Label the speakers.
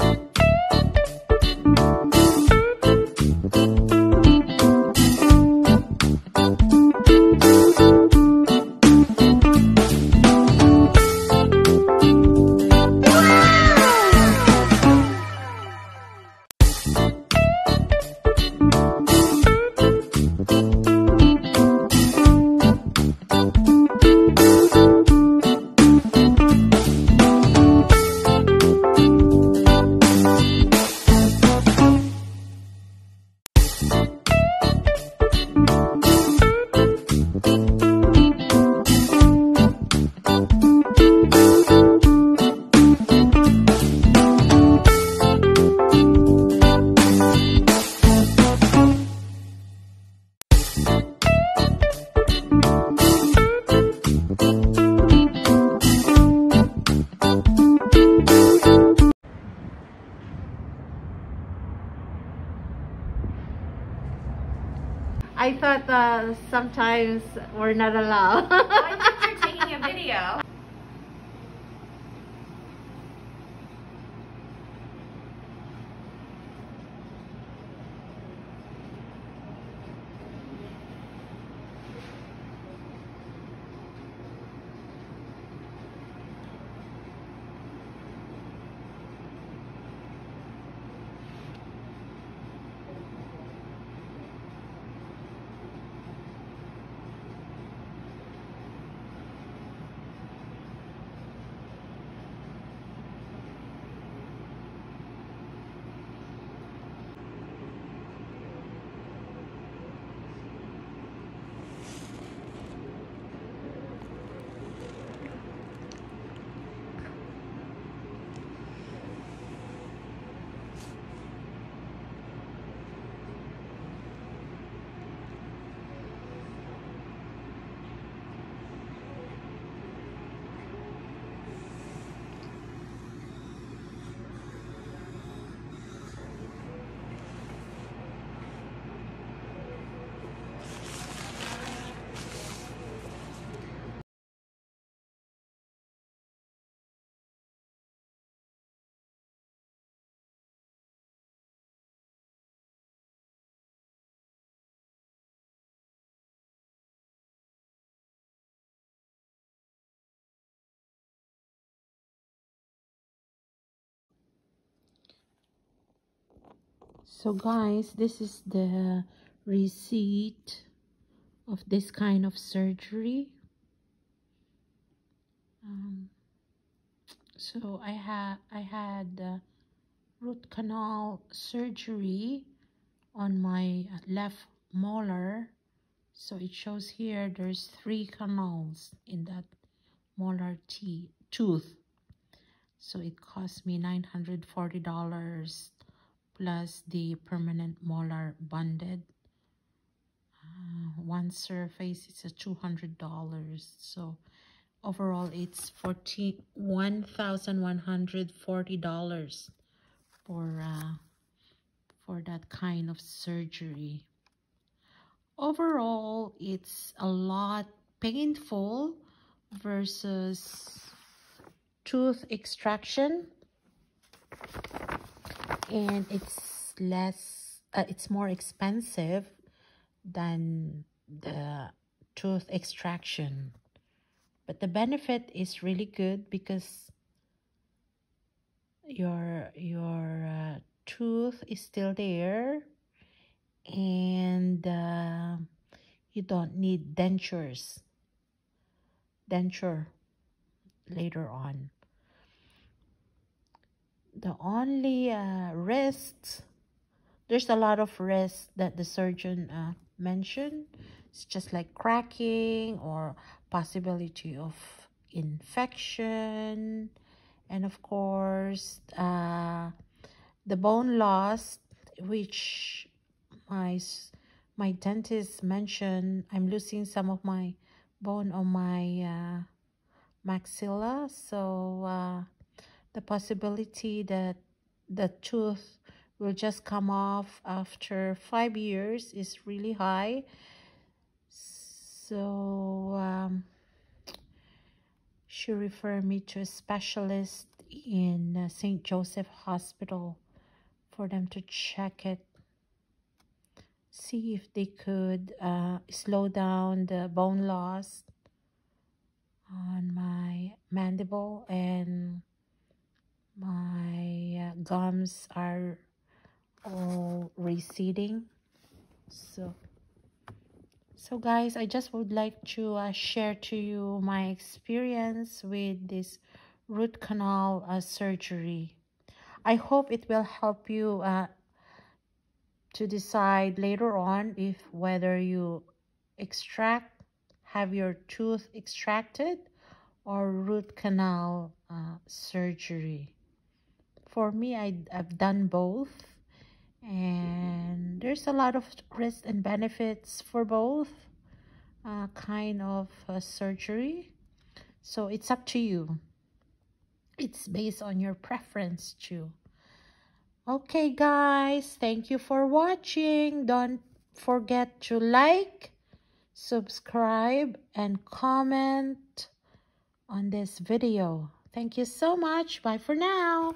Speaker 1: you I thought uh, sometimes we're not allowed.
Speaker 2: I think you're taking a video.
Speaker 1: So guys, this is the receipt of this kind of surgery. Um, so I had I had uh, root canal surgery on my left molar. So it shows here there's three canals in that molar tooth. So it cost me $940 plus the permanent molar bonded. Uh, one surface it's a $200 so overall it's forty one thousand one hundred forty dollars for uh, for that kind of surgery overall it's a lot painful versus tooth extraction and it's less uh, it's more expensive than the tooth extraction. But the benefit is really good because your your uh, tooth is still there and uh, you don't need dentures denture later on the only uh, there's a lot of risks that the surgeon uh, mentioned. It's just like cracking or possibility of infection. And of course, uh, the bone loss, which my, my dentist mentioned, I'm losing some of my bone on my uh, maxilla. So, uh, the possibility that the tooth will just come off after five years is really high. So um, she referred me to a specialist in uh, St. Joseph Hospital for them to check it see if they could uh, slow down the bone loss on my mandible and my gums are all receding. So so guys i just would like to uh, share to you my experience with this root canal uh, surgery. I hope it will help you uh, to decide later on if whether you extract have your tooth extracted or root canal uh, surgery for me I, i've done both. And there's a lot of risks and benefits for both uh, kind of uh, surgery. So it's up to you. It's based on your preference too. Okay guys thank you for watching. Don't forget to like subscribe and comment on this video. Thank you so much. Bye for now